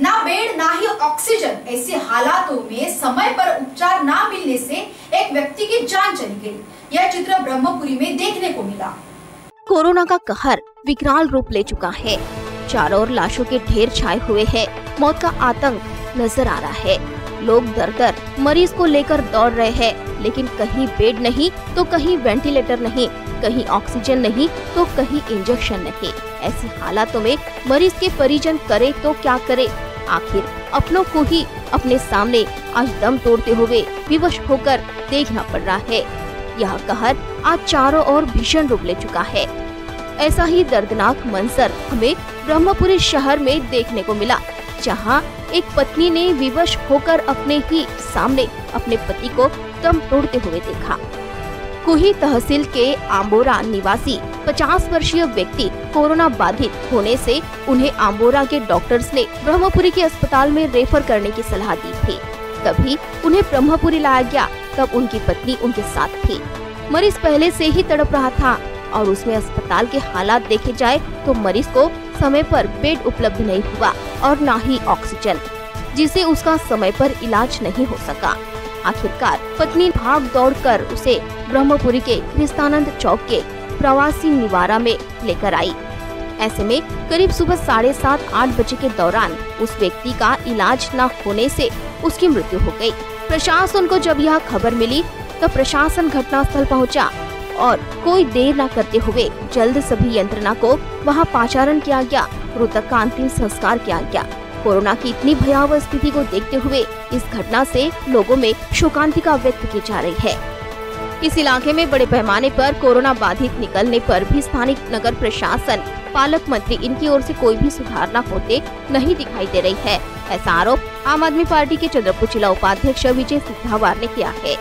ना बेड, ना ही ऑक्सीजन। ऐसे हालातों में समय पर उपचार ना मिलने से एक व्यक्ति की जान चली गई। यह चित्र ब्रह्मपुरी में देखने को मिला। कोरोना का कहर विकराल रूप ले चुका है। चारों ओर लाशों के ढेर छाए हुए हैं। मौत का आतंक नज़र आ रहा है। लोग दर दर मरीज़ को लेकर दौड़ रहे हैं। लेकिन कहीं बेड नहीं तो कहीं वेंटिलेटर नहीं, कहीं ऑक्सीजन नहीं तो कहीं इंजेक्शन नहीं। ऐसी हालातों में मरीज़ के परिजन करे तो क्या करे? आखिर अपनों को ही अपने सामने आज दम तोड़ते हुए विवश होकर देखना पड़ रहा है। यह कहर आज चारों ओर भीषण रूप ले चुका है। ऐसा ही दर्दनाक मंजर हमें ब्रह्मपुरी शहर में देखने को मिला, जहाँ एक पत्नी ने विवश होकर अपने ही सामने अपने पति को दम तोड़ते हुए देखा। कुही तहसील के आम्बोरा निवासी 50 वर्षीय व्यक्ति कोरोना बाधित होने से उन्हें आम्बोरा के डॉक्टर्स ने ब्रह्मपुरी के अस्पताल में रेफर करने की सलाह दी थी। तभी उन्हें ब्रह्मपुरी लाया गया, तब उनकी पत्नी उनके साथ थी। मरीज़ पहले से ही तड़प रहा था और उसमें अस्पताल के हालात देखे जाए तो मरीज़ को समय पर बेड उपलब्ध नहीं हुआ और न ही ऑक्सीजन जिसे उसका समय पर इलाज नहीं हो सका। आखिरकार पत्नी भाग दौड़ कर उसे ब्रह्मपुरी के क्रिस्तानंद चौक के प्रवासी निवारा में लेकर आई ऐसे में करीब सुबह साढ़े सात, आठ बजे के दौरान उस व्यक्ति का इलाज न होने से उसकी मृत्यु हो गई। प्रशासन को जब यह खबर मिली तो प्रशासन घटनास्थल पहुँचा और कोई देर न करते हुए जल्द सभी यंत्रणा को वहाँ पाचारण किया गया, मृतक का अंतिम संस्कार किया गया कोरोना की इतनी भयावह स्थिति को देखते हुए इस घटना से लोगों में शोकांतिका व्यक्त की जा रही है। इस इलाके में बड़े पैमाने पर कोरोना बाधित निकलने पर भी स्थानीय नगर प्रशासन, पालक मंत्री इनकी ओर से कोई भी सुधार न होते नहीं दिखाई दे रही है। ऐसा आरोप आम आदमी पार्टी के चंद्रपुर जिला उपाध्यक्ष विजय सिद्धावार ने किया है।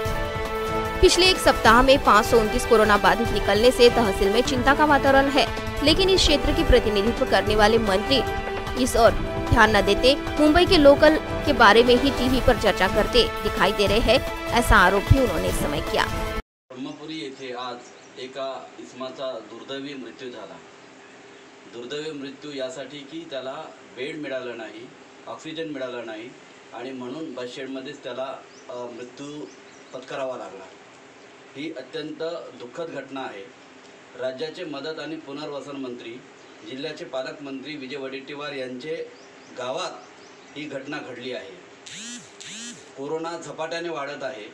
पिछले एक सप्ताह में पाँच कोरोना बाधित निकलने से तहसील में चिंता का वातावरण है, लेकिन इस क्षेत्र के प्रतिनिधित्व करने वाले मंत्री इस ओर ध्यान न देते मुंबई के लोकल के बारे में ही टीवी पर चर्चा करते दिखाई दे रहे हैं ऐसा आरोप भी उन्होंने समय किया। ब्रह्मपुरी येथे आज एका इसमाचा दुर्दैवी मृत्यू झाला. दुर्दैवी मृत्यू यासाठी की त्याला बेड मिळाला नाही ऑक्सिजन मिळाला नाही आणि म्हणून बसशेडमध्येच त्याला मृत्यू पत्करावा लागला. ही अत्यंत दुःखद घटना आहे. राज्याचे मदत आणि पुनर्वसन मंत्री जिल्ह्याचे पालकमंत्री विजय वडेट्टीवार यांचे गावात ही घटना घडली आहे. कोरोना झपाट्याने वाढत आहे.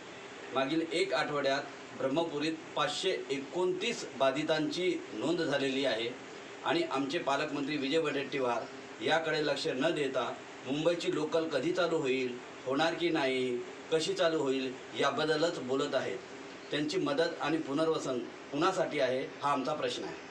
मागील एक आठवड्यात ब्रह्मपुरीत पाचशे एकोणतीस बाधितांची नोंद झालेली आहे आणि आमचे पालकमंत्री विजय वडेट्टीवार याकडे लक्ष न देता मुंबईची लोकल कधी चालू होईल होणार की नाही कशी चालू होईल याबद्दलच बोलत आहेत. त्यांची मदत आणि पुनर्वसन कुणासाठी आहे हा आमचा प्रश्न आहे.